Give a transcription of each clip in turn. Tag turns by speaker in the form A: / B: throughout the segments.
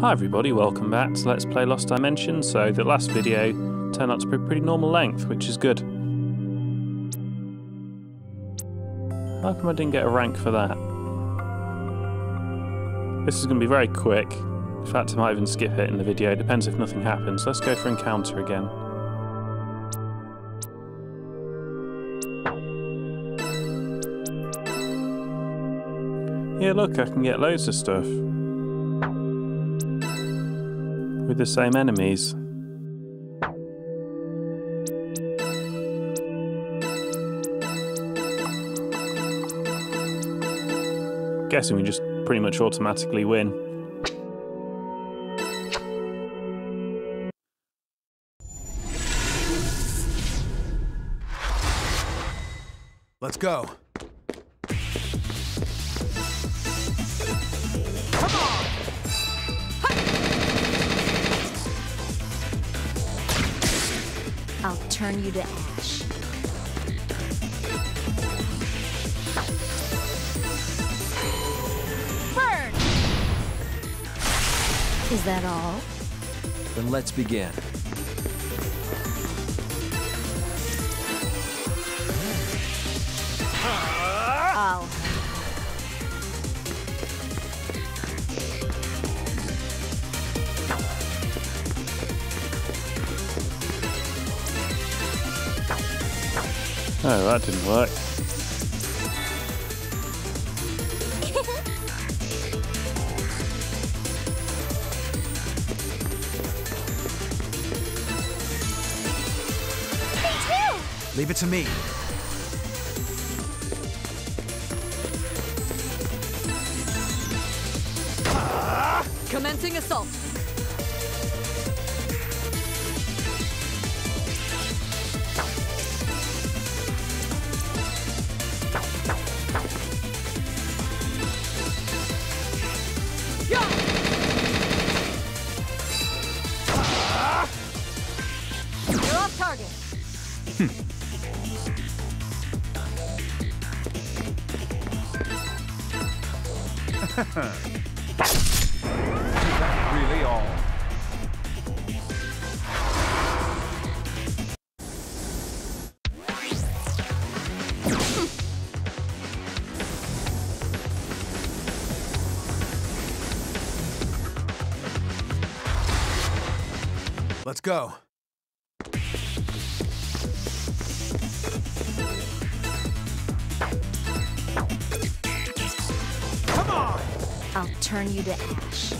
A: Hi everybody, welcome back to Let's Play Lost Dimension. So the last video turned out to be pretty normal length, which is good. How come I didn't get a rank for that? This is going to be very quick. In fact, I might even skip it in the video. It depends if nothing happens. Let's go for encounter again. Yeah, look, I can get loads of stuff. With the same enemies. Guessing we just pretty much automatically win.
B: Let's go.
C: Turn you to ash. Burn! Is that all?
B: Then let's begin.
C: I'll.
A: Oh, that didn't work.
B: Leave it to me.
D: Commencing assault.
B: Let's go. Come on!
C: I'll turn you to ash.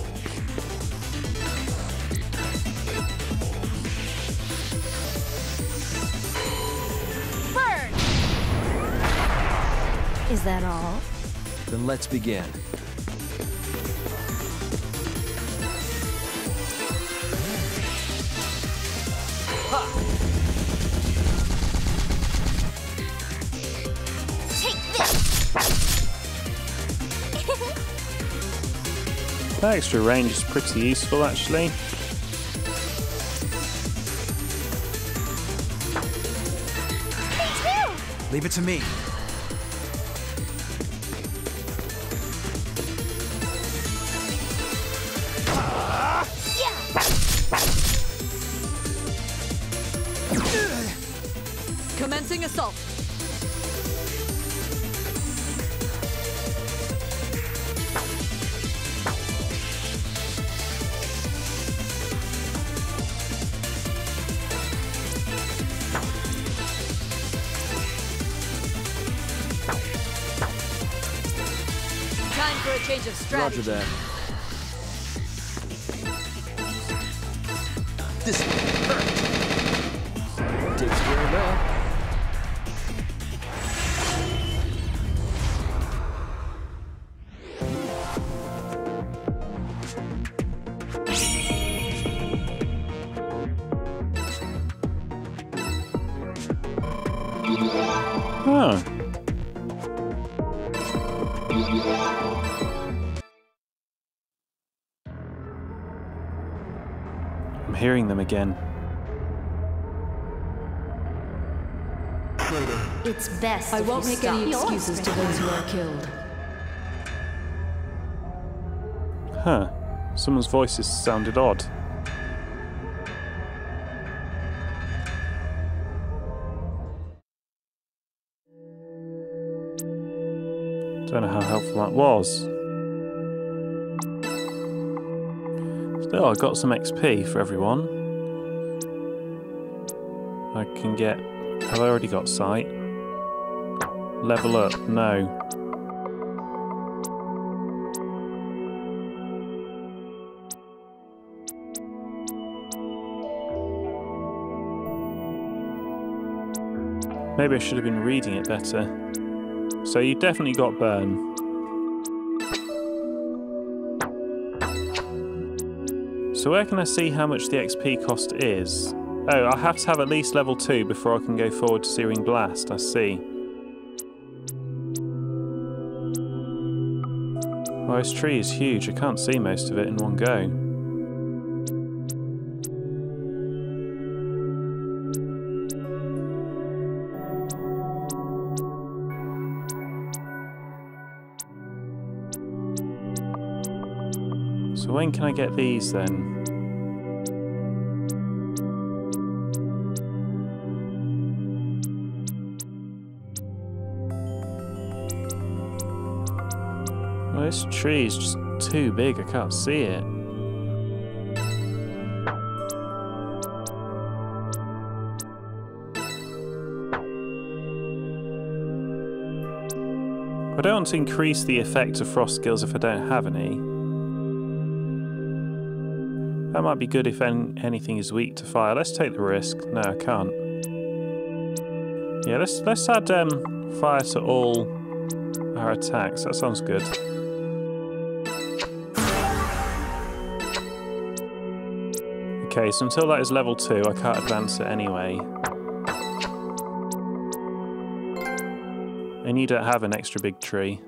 C: Burn! Is that all?
B: Then let's begin.
A: That extra range is pretty useful actually.
B: Leave it to me.
D: Commencing assault. Strategy.
B: Roger that.
A: Again.
C: It's best.
D: I
C: if
D: won't
C: you
D: make
C: stop.
D: any excuses to those who are killed.
A: Huh. Someone's voices sounded odd. Don't know how helpful that was. Still, I got some XP for everyone. I can get. Have I already got sight? Level up? No. Maybe I should have been reading it better. So you definitely got burn. So where can I see how much the XP cost is? Oh, I'll have to have at least level 2 before I can go forward to Searing Blast, I see. Oh, this tree is huge, I can't see most of it in one go. So when can I get these then? This tree is just too big, I can't see it. I don't want to increase the effect of frost skills if I don't have any. That might be good if an anything is weak to fire. Let's take the risk. No, I can't. Yeah, let's let's add um, fire to all our attacks. That sounds good. Okay, so until that is level 2, I can't advance it anyway. And you don't have an extra big tree.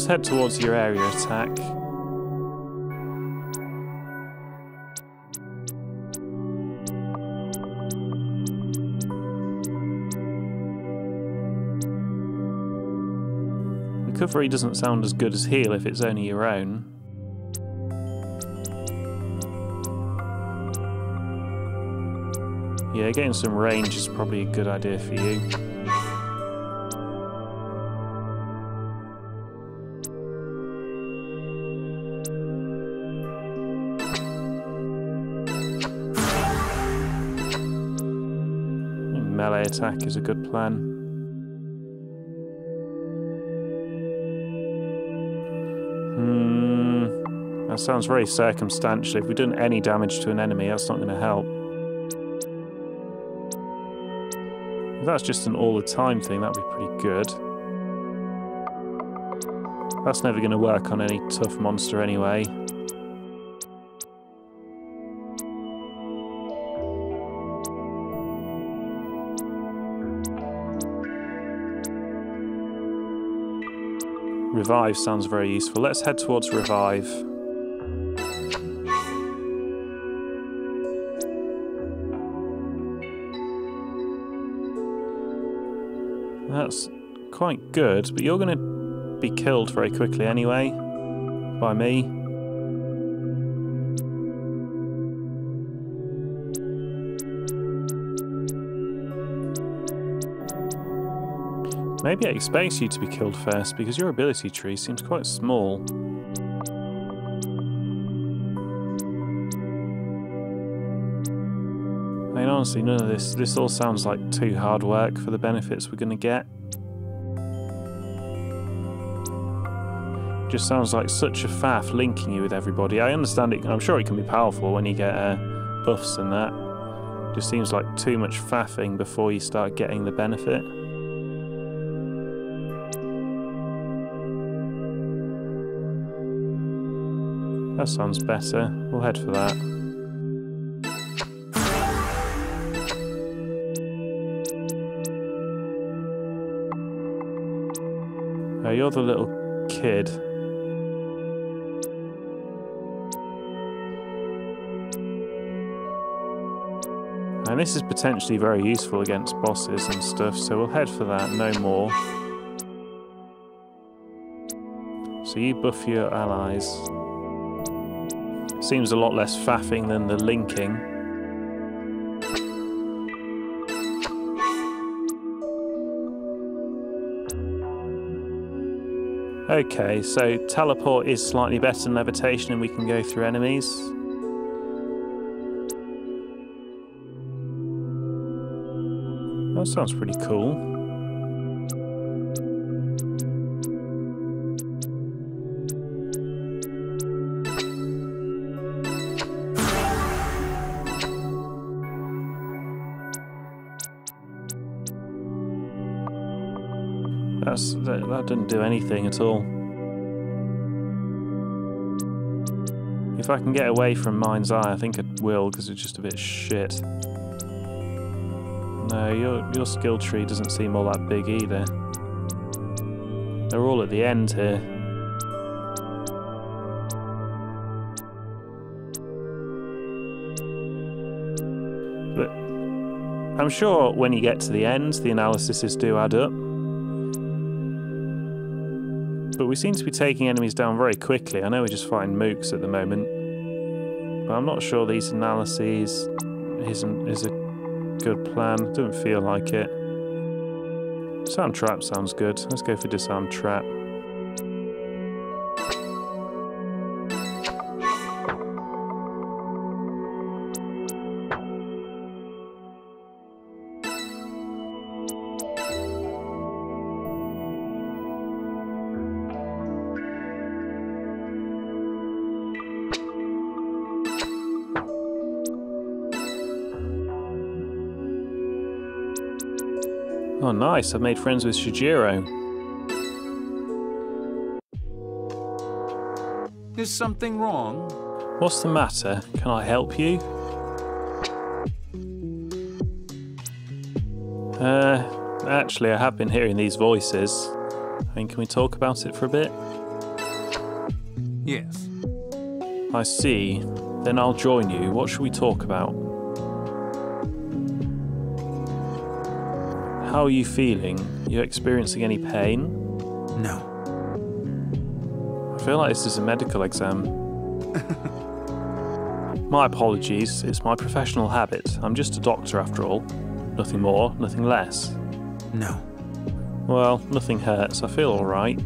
A: Let's head towards your area attack. Recovery doesn't sound as good as heal if it's only your own. Yeah, getting some range is probably a good idea for you. Attack is a good plan. Hmm, that sounds very circumstantial. If we've done any damage to an enemy, that's not going to help. If that's just an all the time thing, that'd be pretty good. That's never going to work on any tough monster anyway. Revive sounds very useful. Let's head towards Revive. That's quite good, but you're going to be killed very quickly anyway by me. Maybe it expects you to be killed first because your ability tree seems quite small. I mean, honestly, none of this, this all sounds like too hard work for the benefits we're going to get. Just sounds like such a faff linking you with everybody. I understand it, I'm sure it can be powerful when you get uh, buffs and that. Just seems like too much faffing before you start getting the benefit. That sounds better. We'll head for that. Oh, you're the little kid. And this is potentially very useful against bosses and stuff, so we'll head for that, no more. So you buff your allies. Seems a lot less faffing than the linking. Okay, so teleport is slightly better than levitation and we can go through enemies. That sounds pretty cool. Anything at all. If I can get away from Mind's Eye, I think I will because it's just a bit shit. No, your your skill tree doesn't seem all that big either. They're all at the end here. But I'm sure when you get to the end, the analyses do add up. But we seem to be taking enemies down very quickly. I know we're just fighting mooks at the moment. But I'm not sure these analyses isn't is a good plan. Doesn't feel like it. Disarm trap sounds good. Let's go for disarm trap. Nice. I've made friends with Sojiro.
B: Is something wrong?
A: What's the matter? Can I help you? Uh, actually, I have been hearing these voices. I mean, can we talk about it for a bit?
B: Yes.
A: I see. Then I'll join you. What should we talk about? How are you feeling? You experiencing any pain?
B: No.
A: I feel like this is a medical exam. my apologies, it's my professional habit. I'm just a doctor after all. Nothing more, nothing less.
B: No.
A: Well, nothing hurts, I feel alright.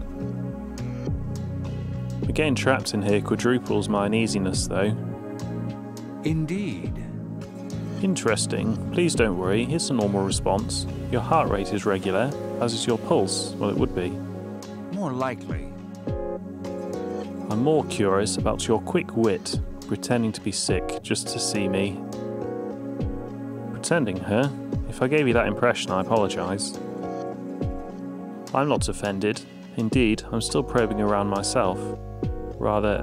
A: But getting trapped in here quadruples my uneasiness though.
B: Indeed.
A: Interesting. Please don't worry, it's a normal response. Your heart rate is regular, as is your pulse. Well, it would be.
B: More likely.
A: I'm more curious about your quick wit, pretending to be sick just to see me. Pretending, huh? If I gave you that impression, I apologise. I'm not offended. Indeed, I'm still probing around myself. Rather,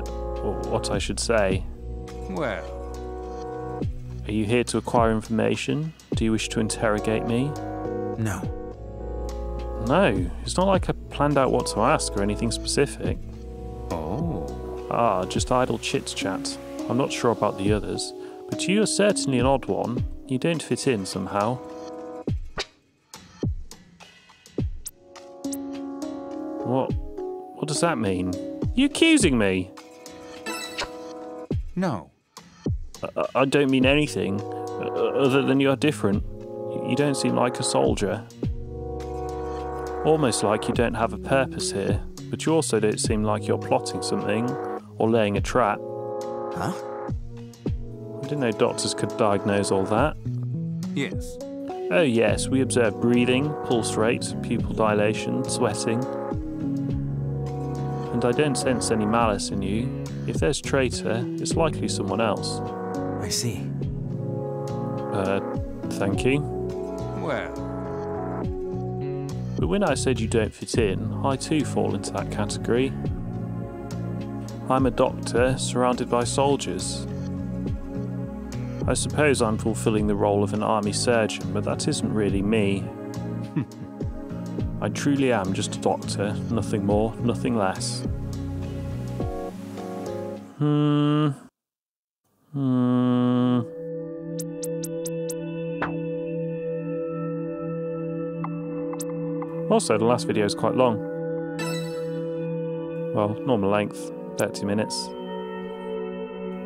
A: what I should say.
B: Well,
A: Are you here to acquire information? Do you wish to interrogate me?
B: no.
A: No, it's not like I planned out what to ask or anything specific.
B: Oh.
A: Ah, just idle chit chat. I'm not sure about the others, but you are certainly an odd one. You don't fit in somehow. What? What does that mean? You accusing me?
B: No.
A: I, I don't mean anything uh, other than you're different. You don't seem like a soldier. Almost like you don't have a purpose here, but you also don't seem like you're plotting something or laying a trap.
B: Huh?
A: I didn't know doctors could diagnose all that.
B: Yes.
A: Oh, yes, we observe breathing, pulse rate, pupil dilation, sweating. And I don't sense any malice in you. If there's traitor, it's likely someone else.
B: I see.
A: Uh, thank you.
B: Well,
A: But when I said you don't fit in, I too fall into that category. I'm a doctor surrounded by soldiers. I suppose I'm fulfilling the role of an army surgeon, but that isn't really me. I truly am just a doctor, nothing more, nothing less. Hmm. Hmm. Also, the last video is quite long. Well, normal length, 30 minutes.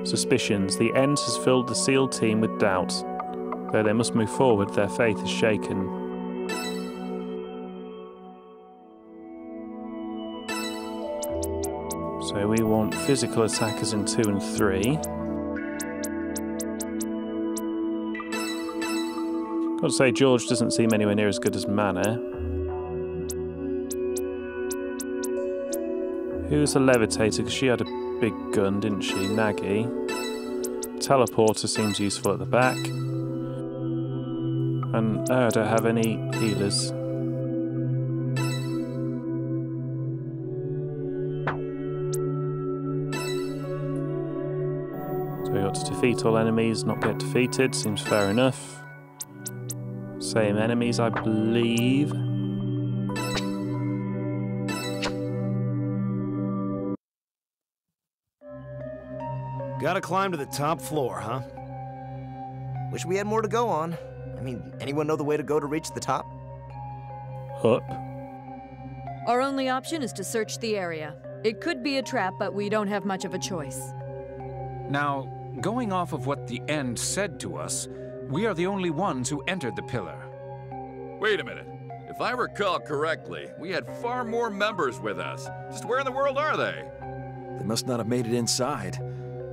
A: Suspicions. The end has filled the SEAL team with doubt. Though they must move forward, their faith is shaken. So we want physical attackers in 2 and 3. To say, George doesn't seem anywhere near as good as Mana. Who's a levitator? Because she had a big gun, didn't she? Nagi. Teleporter seems useful at the back. And oh, I don't have any healers. So we got to defeat all enemies, not get defeated. Seems fair enough. Same enemies, I believe.
B: Gotta climb to the top floor, huh?
E: Wish we had more to go on. I mean, anyone know the way to go to reach the top?
A: Up.
F: Our only option is to search the area. It could be a trap, but we don't have much of a choice.
G: Now, going off of what the end said to us, we are the only ones who entered the pillar.
H: Wait a minute. If I recall correctly, we had far more members with us. Just where in the world are they?
B: They must not have made it inside.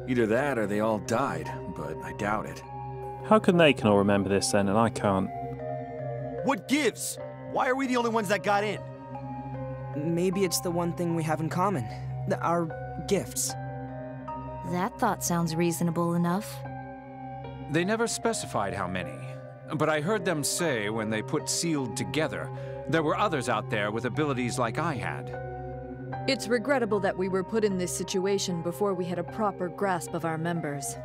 B: Either that or they all died, but I doubt it.
A: How can they can all remember this then and I can't?
I: What gives? Why are we the only ones that got in?
E: Maybe it's the one thing we have in common. The, our gifts.
J: That thought sounds reasonable enough.
G: They never specified how many, but I heard them say when they put SEALED together, there were others out there with abilities like I had.
F: It's regrettable that we were put in this situation before we had a proper grasp of our members.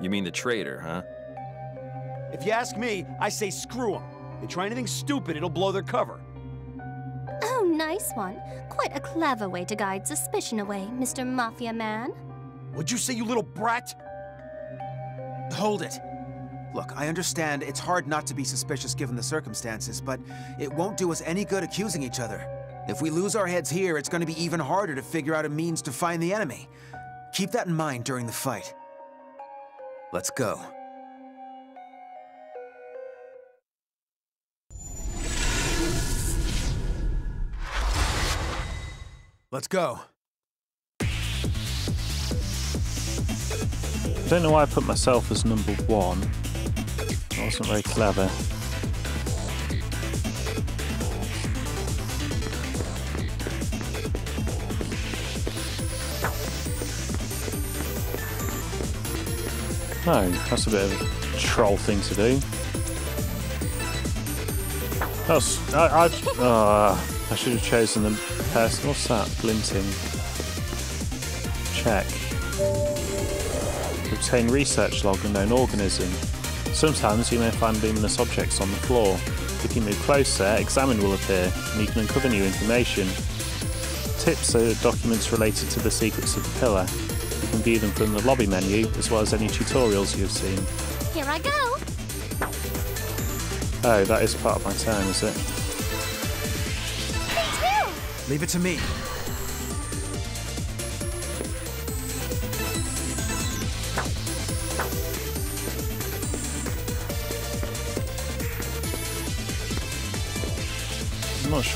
B: You mean the traitor, huh?
I: If you ask me, I say screw them. They try anything stupid, it'll blow their cover.
J: Oh, nice one. Quite a clever way to guide suspicion away, Mr. Mafia Man.
I: What'd you say, you little brat?
K: Hold it. Look, I understand it's hard not to be suspicious given the circumstances, but it won't do us any good accusing each other. If we lose our heads here, it's going to be even harder to figure out a means to find the enemy. Keep that in mind during the fight. Let's go. Let's go.
A: I don't know why I put myself as number one. That wasn't very clever. No, that's a bit of a troll thing to do. That's I I, uh, I should have chosen the person. What's that? Glinting. Check. Obtain research log of known organism. Sometimes you may find luminous objects on the floor. If you move closer, examine will appear, and you can uncover new information. Tips are documents related to the secrets of the pillar. You can view them from the lobby menu, as well as any tutorials you have seen.
J: Here I go.
A: Oh, that is part of my turn, is it?
K: Leave it to me.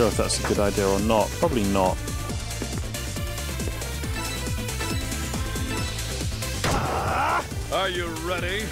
A: Sure if that's a good idea or not. Probably not.
H: Are you ready?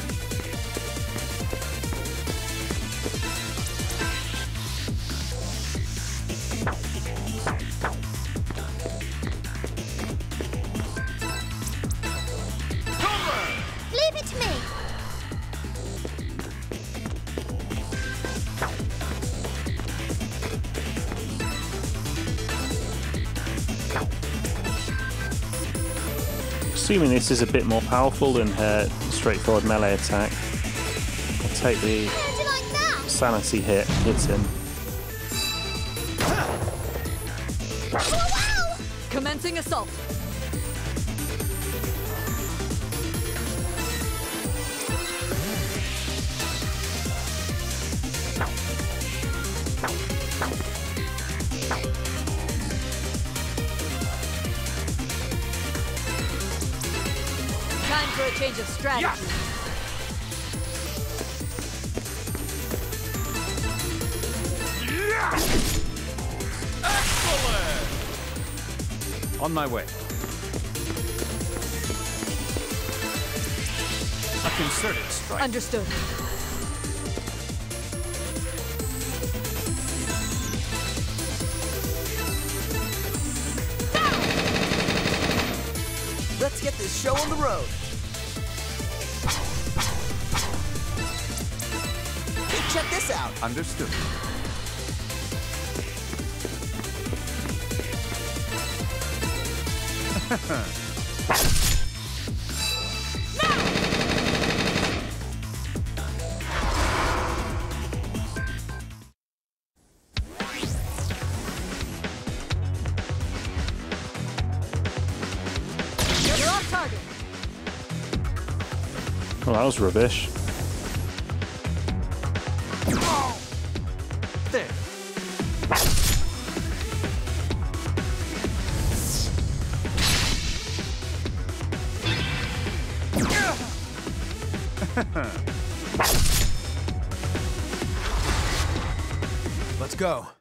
A: This is a bit more powerful than her straightforward melee attack. I'll take the
J: How'd you like that?
A: sanity hit, hits him.
F: For a change of strategy.
G: On my way. A concerted strike.
F: Understood.
E: Let's get this show on the road.
G: Understood.
F: You're off target.
A: Well, that was rubbish.
K: Let's go.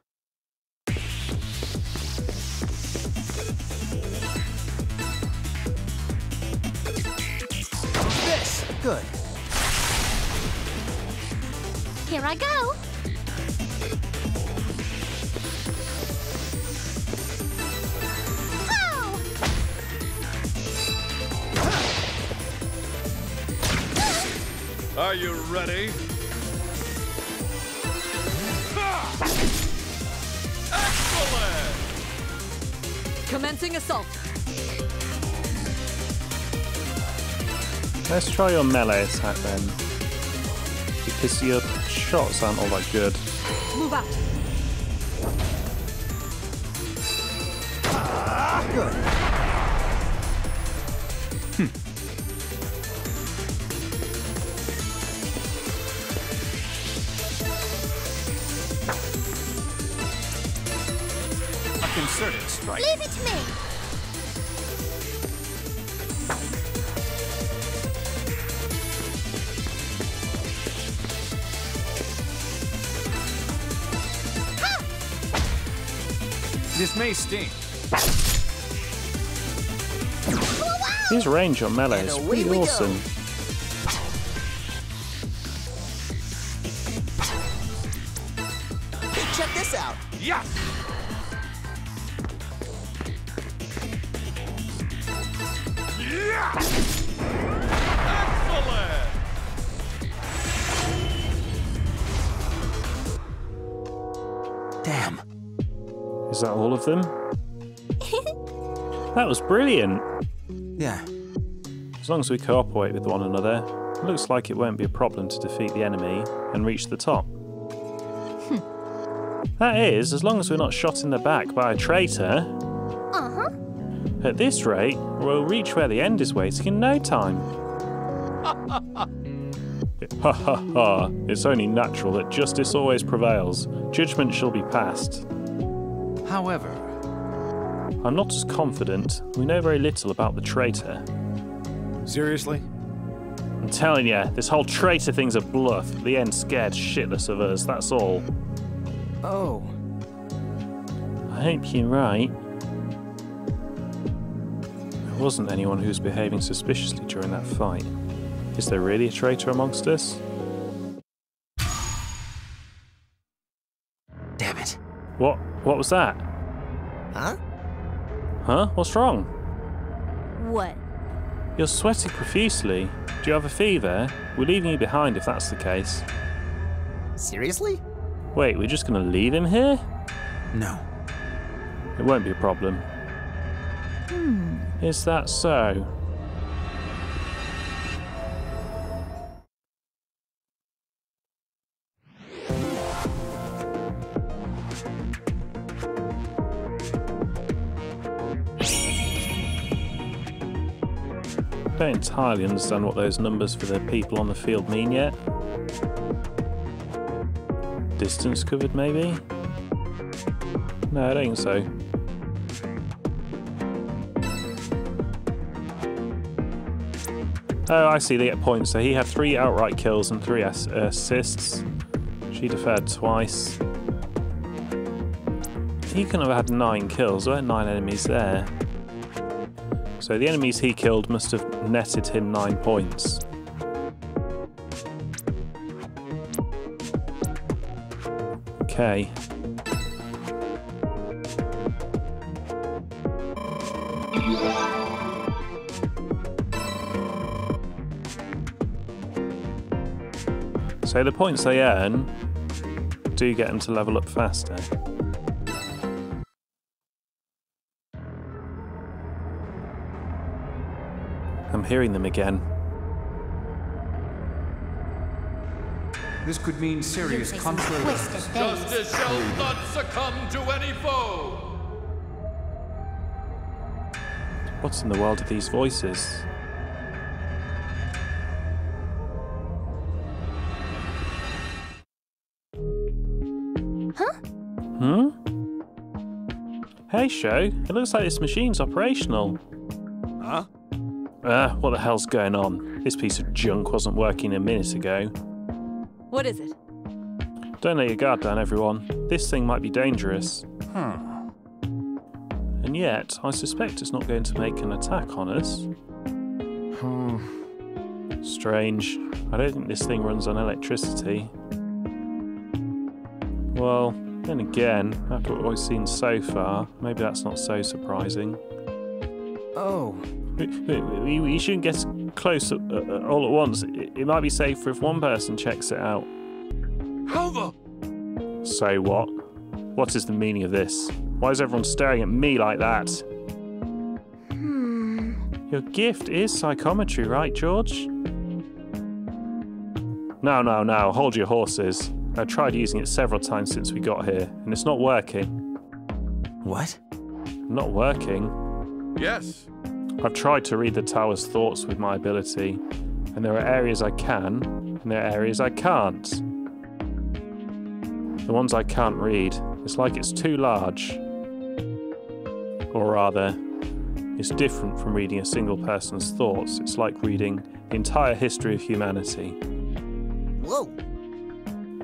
H: Are you ready? Excellent!
F: Commencing assault.
A: Let's try your melee attack then. Because your shots aren't all that good.
F: Move out.
G: This may sting.
A: His range on melee is pretty
E: we go.
A: awesome.
E: Hey, check this out.
G: Yes!
A: That was brilliant.
K: Yeah.
A: As long as we cooperate with one another, it looks like it won't be a problem to defeat the enemy and reach the top. that is, as long as we're not shot in the back by a traitor.
J: Uh huh.
A: At this rate, we'll reach where the end is waiting in no time. Ha ha ha. It's only natural that justice always prevails. Judgment shall be passed.
G: However,
A: I'm not as confident. We know very little about the traitor.
B: Seriously?
A: I'm telling you, this whole traitor thing's a bluff. The end scared shitless of us, that's all.
E: Oh.
A: I hope you're right. There wasn't anyone who was behaving suspiciously during that fight. Is there really a traitor amongst us?
K: Damn it.
A: What? What was that?
E: Huh?
A: Huh? What's wrong?
J: What?
A: You're sweating profusely. Do you have a fever? We're leaving you behind if that's the case.
E: Seriously?
A: Wait, we're just gonna leave him here?
K: No.
A: It won't be a problem. Hmm. Is that so? Don't entirely understand what those numbers for the people on the field mean yet. Distance covered, maybe? No, I don't think so. Oh, I see, they get points. So he had three outright kills and three ass uh, assists. She deferred twice. He couldn't have had nine kills. There weren't nine enemies there. So the enemies he killed must have netted him nine points. Okay. So the points they earn do get them to level up faster. Hearing them again.
G: This could mean serious
J: You're facing
G: contrary.
J: twisted things.
H: Justice shall not succumb to any foe!
A: What's in the world are these voices?
J: Huh?
A: Hmm? Hey, Sho. It looks like this machine's operational.
I: Huh?
A: Ah, what the hell's going on? This piece of junk wasn't working a minute ago.
F: What is it?
A: Don't let your guard down, everyone. This thing might be dangerous.
G: Hmm.
A: And yet, I suspect it's not going to make an attack on us. Hmm. Strange. I don't think this thing runs on electricity. Well, then again, after what we've seen so far, maybe that's not so surprising.
E: Oh,
A: We, we, we- we shouldn't get close all at once. It, it might be safer if one person checks it out.
H: How the?
A: So what? What is the meaning of this? Why is everyone staring at me like that?
J: Hmm.
A: Your gift is psychometry, right, George? No, no, no. Hold your horses. I tried using it several times since we got here, and it's not working.
E: what?
A: Not working.
H: Yes.
A: I've tried to read the tower's thoughts with my ability, and there are areas I can, and there are areas I can't. The ones I can't read, it's like it's too large. Or rather, it's different from reading a single person's thoughts. It's like reading the entire history of humanity.
E: Whoa.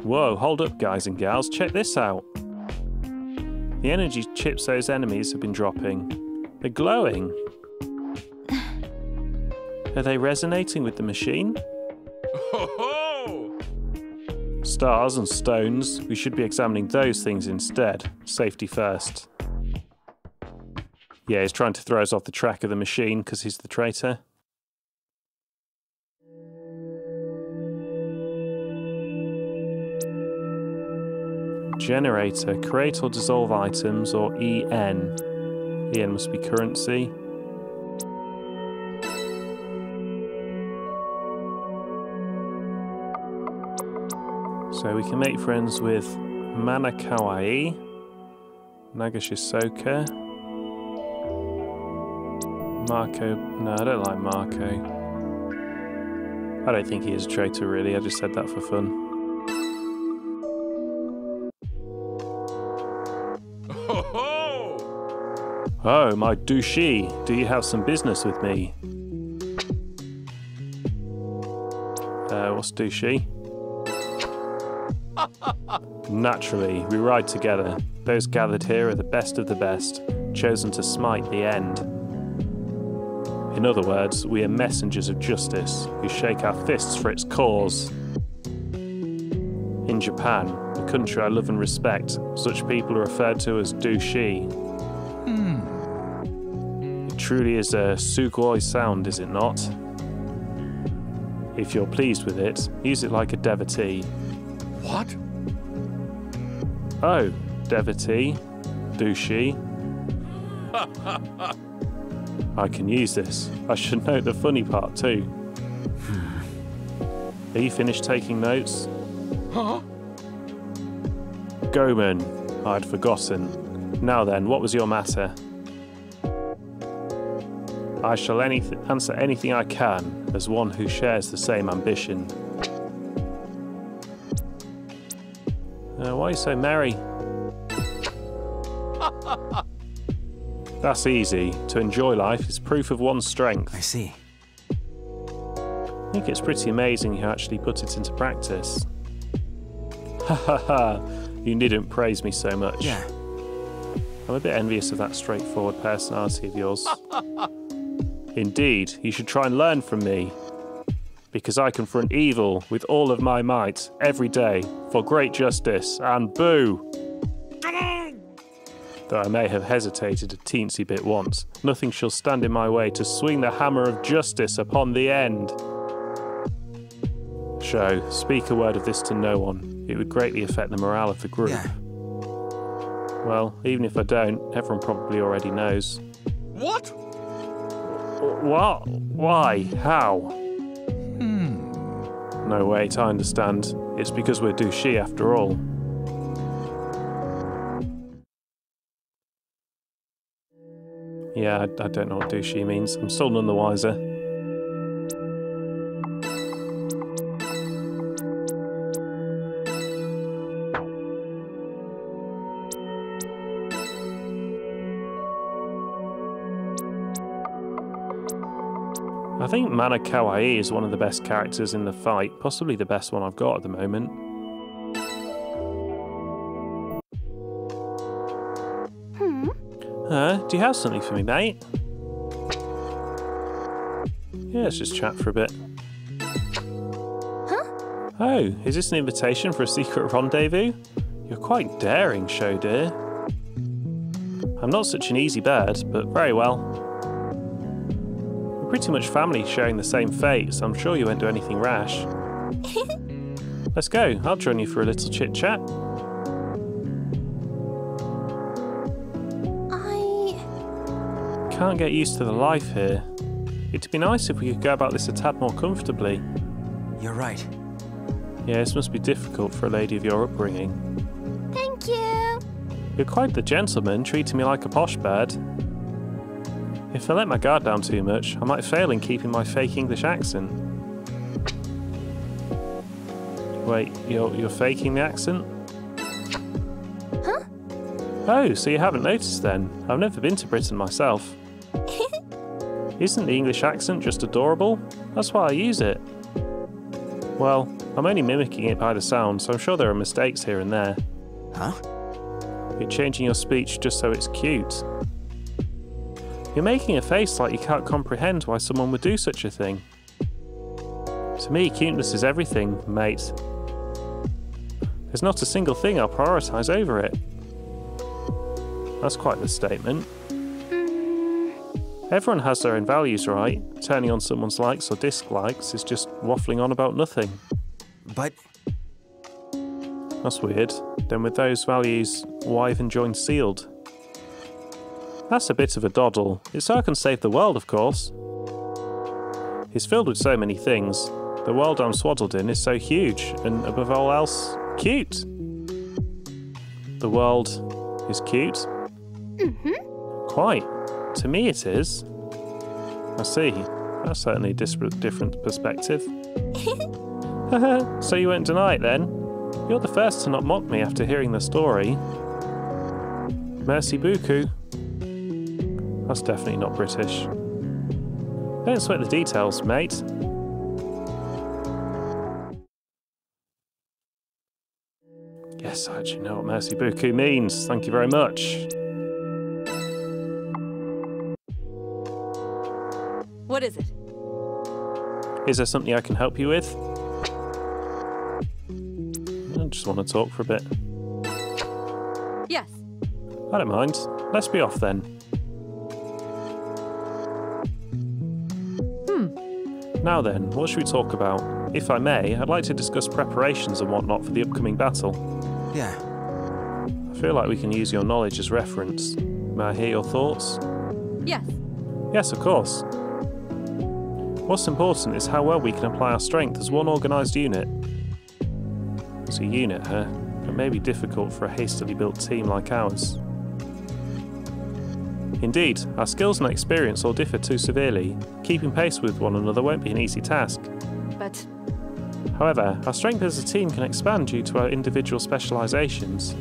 A: Whoa, hold up, guys and gals, check this out. The energy chips those enemies have been dropping, they're glowing. Are they resonating with the machine? Stars and stones, we should be examining those things instead. Safety first. Yeah, he's trying to throw us off the track of the machine because he's the traitor. Generator, create or dissolve items, or EN. EN must be currency. We can make friends with Manakawai, Nagashisoka, Marco. No, I don't like Marco. I don't think he is a traitor, really. I just said that for fun. Oh, my douchey, do you have some business with me? Uh, what's douchey? Naturally, we ride together. Those gathered here are the best of the best, chosen to smite the end. In other words, we are messengers of justice who shake our fists for its cause. In Japan, a country I love and respect, such people are referred to as douchey. Hmm. It truly is a sugoi sound, is it not? If you're pleased with it, use it like a devotee.
H: What?
A: Oh, devotee, douchey. I can use this. I should note the funny part too. Are you finished taking notes?
H: Huh?
A: Goman, I'd forgotten. Now then, what was your matter? I shall anyth- answer anything I can as one who shares the same ambition. Why so merry? That's easy. To enjoy life is proof of one's strength.
K: I see.
A: I think it's pretty amazing you actually put it into practice. Ha ha ha! You needn't praise me so much.
K: Yeah.
A: I'm a bit envious of that straightforward personality of yours. Indeed, you should try and learn from me. Because I confront evil with all of my might every day for great justice and boo! Though I may have hesitated a teensy bit once, nothing shall stand in my way to swing the hammer of justice upon the end. Sho, speak a word of this to no one. It would greatly affect the morale of the group.
K: Yeah.
A: Well, even if I don't, everyone probably already knows.
H: What?
A: What? Why? How? No, wait, I understand. It's because we're douchey after all. Yeah, I, I don't know what douchey means. I'm still none the wiser. Think Mana Kawai is one of the best characters in the fight, possibly the best one I've got at the moment.
J: Hmm?
A: Uh, do you have something for me, mate? Yeah, let's just chat for a bit.
J: Huh?
A: Oh, is this an invitation for a secret rendezvous? You're quite daring, Sho dear. I'm not such an easy bird, but very well. We're pretty much family sharing the same fate, so I'm sure you won't do anything rash. Let's go, I'll join you for a little chit chat.
J: I.
A: Can't get used to the life here. It'd be nice if we could go about this a tad more comfortably.
K: You're right.
A: Yeah, this must be difficult for a lady of your upbringing.
J: Thank you.
A: You're quite the gentleman, treating me like a posh bird. If I let my guard down too much, I might fail in keeping my fake English accent. Wait, you're, you're faking the accent?
J: Huh?
A: Oh, so you haven't noticed then? I've never been to Britain myself. Isn't the English accent just adorable? That's why I use it. Well, I'm only mimicking it by the sound, so I'm sure there are mistakes here and there.
K: Huh?
A: You're changing your speech just so it's cute. You're making a face like you can't comprehend why someone would do such a thing. To me, cuteness is everything, mate. There's not a single thing I'll prioritise over it. That's quite the statement. Everyone has their own values, right? Turning on someone's likes or dislikes is just waffling on about nothing.
K: But
A: That's weird. Then, with those values, why even join SEALED? That's a bit of a doddle. It's so I can save the world, of course. It's filled with so many things. The world I'm swaddled in is so huge, and above all else, cute. The world is cute?
J: Mm-hmm.
A: Quite. To me, it is. I see. That's certainly a dis- different perspective. so you won't deny it then? You're the first to not mock me after hearing the story. Merci beaucoup. That's definitely not British. Don't sweat the details, mate. Yes, I actually know what merci beaucoup means. Thank you very much.
F: What is it?
A: Is there something I can help you with? I just want to talk for a bit.
F: Yes.
A: I don't mind. Let's be off then. Now then, what should we talk about? If I may, I'd like to discuss preparations and whatnot for the upcoming battle.
K: yeah,
A: I feel like we can use your knowledge as reference. May I hear your thoughts?
F: Yes.
A: Yes, of course. What's important is how well we can apply our strength as one organised unit. It's a unit, huh? It may be difficult for a hastily built team like ours. Indeed, our skills and experience all differ too severely. Keeping pace with one another won't be an easy task.
F: But
A: However, our strength as a team can expand due to our individual specialisations.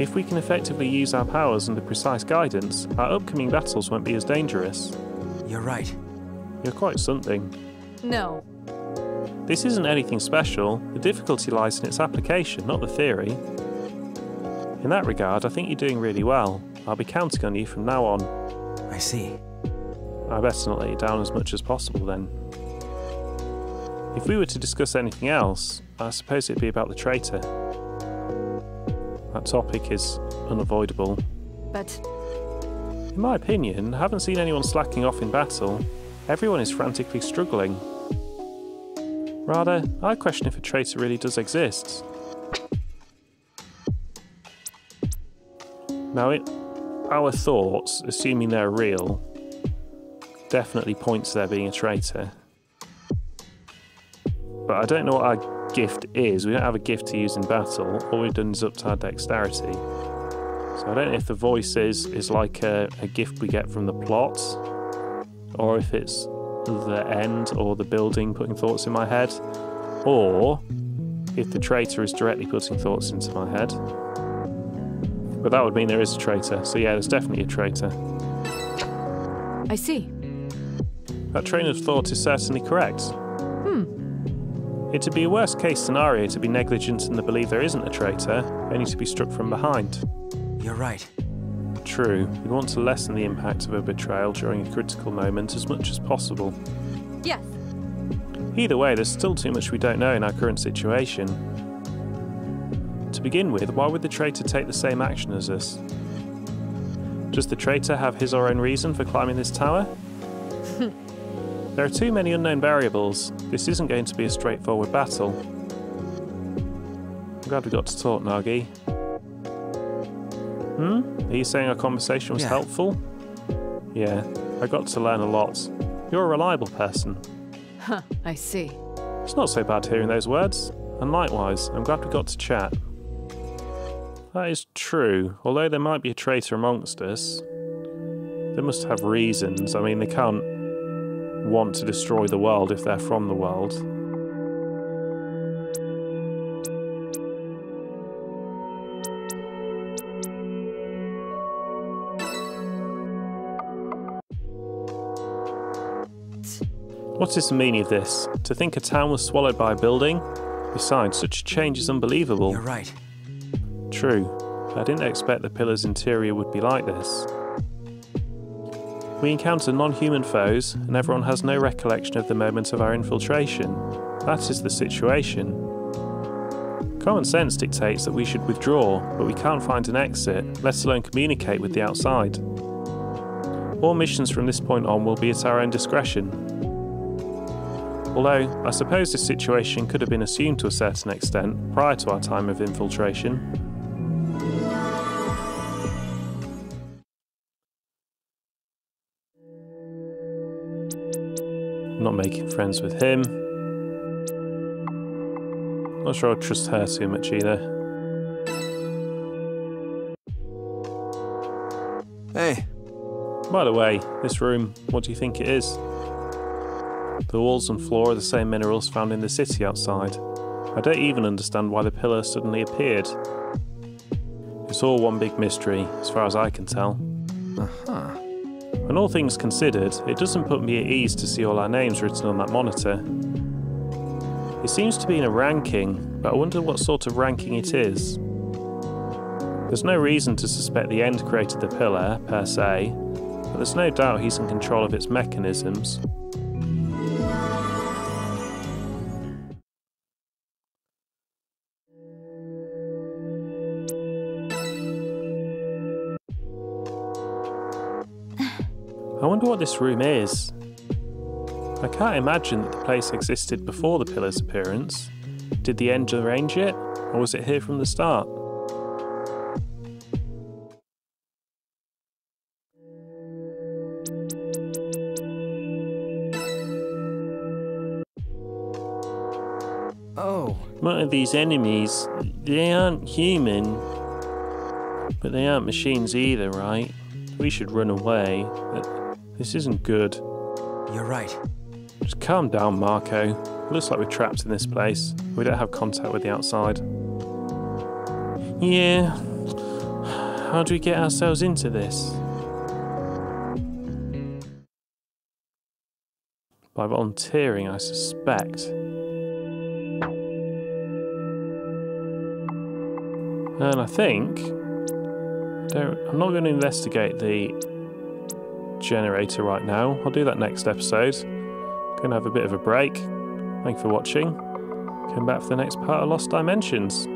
A: If we can effectively use our powers under precise guidance, our upcoming battles won't be as dangerous.
K: You're right.
A: You're quite something.
F: no.
A: This isn't anything special, the difficulty lies in its application, not the theory. In that regard, I think you're doing really well. I'll be counting on you from now on.
K: I see.
A: I better not let you down as much as possible then. If we were to discuss anything else, I suppose it'd be about the traitor. That topic is unavoidable.
F: But
A: In my opinion, I haven't seen anyone slacking off in battle. Everyone is frantically struggling. Rather, I question if a traitor really does exist. Now, it, our thoughts, assuming they're real, definitely point to there being a traitor. But I don't know what our gift is. We don't have a gift to use in battle. All we've done is up to our dexterity. So I don't know if the voice is, is like a, a gift we get from the plot, or if it's the end or the building putting thoughts in my head, or if the traitor is directly putting thoughts into my head. But that would mean there is a traitor. So yeah, there's definitely a traitor.
F: I see.
A: That train of thought is certainly correct. Hmm. It'd be a worst case scenario to be negligent in the belief there isn't a traitor, only to be struck from behind.
K: You're right.
A: True, we want to lessen the impact of a betrayal during a critical moment as much as possible.
F: Yes.
A: Either way, there's still too much we don't know in our current situation. To begin with, why would the traitor take the same action as us? Does the traitor have his or own reason for climbing this tower? there are too many unknown variables. This isn't going to be a straightforward battle. I'm glad we got to talk, Nagi. Hmm? Are you saying our conversation was
K: Yeah.
A: helpful? Yeah, I got to learn a lot. You're a reliable person.
F: Huh, I see.
A: It's not so bad hearing those words, and likewise, I'm glad we got to chat. That is true, although there might be a traitor amongst us. They must have reasons. I mean, they can't want to destroy the world if they're from the world. What is the meaning of this? To think a town was swallowed by a building? Besides, such a change is unbelievable.
K: You're right.
A: True. I didn't expect the pillar's interior would be like this. We encounter non human foes, and everyone has no recollection of the moment of our infiltration. That is the situation. Common sense dictates that we should withdraw, but we can't find an exit, let alone communicate with the outside. All missions from this point on will be at our own discretion. Although, I suppose this situation could have been assumed to a certain extent prior to our time of infiltration. Not making friends with him. Not sure I'd trust her too much either.
B: Hey,
A: By the way, this room, what do you think it is? The walls and floor are the same minerals found in the city outside. I don't even understand why the pillar suddenly appeared. It's all one big mystery, as far as I can tell.
B: uh-huh.
A: When all things considered, it doesn't put me at ease to see all our names written on that monitor. It seems to be in a ranking, but I wonder what sort of ranking it is. There's no reason to suspect the End created the pillar, per se, but there's no doubt he's in control of its mechanisms. I wonder what this room is. I can't imagine that the place existed before the pillar's appearance. Did the End arrange it, or was it here from the start?
B: Oh,
A: One of these enemies, they aren't human. But they aren't machines either, right? We should run away. This isn't good.
B: You're right.
A: Just calm down, Marco. looks like we're trapped in this place. We don't have contact with the outside. Yeah. How do we get ourselves into this? By volunteering, I suspect. And I think I'm not going to investigate the generator right now. I'll do that next episode. To have a bit of a break. Thank you for watching. Come back for the next part of Lost Dimensions.